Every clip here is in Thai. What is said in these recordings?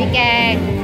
พ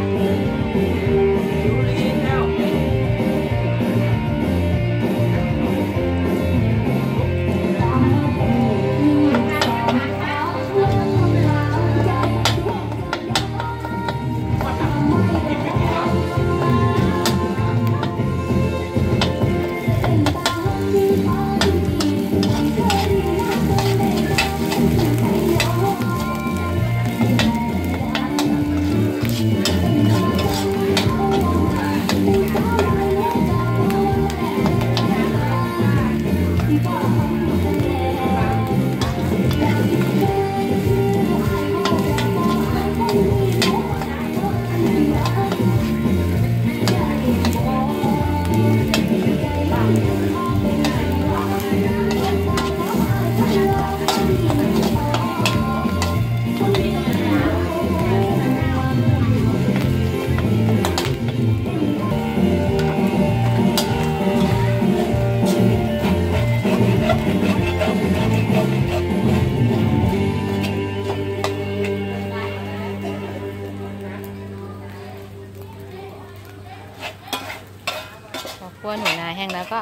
คั่วหนูนาแห้งแล้วก็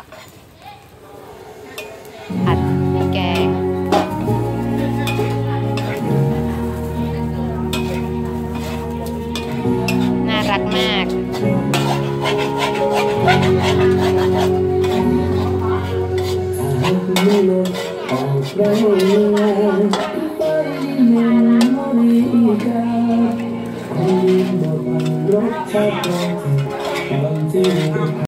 ผัดพริกแกงน่ารักมาก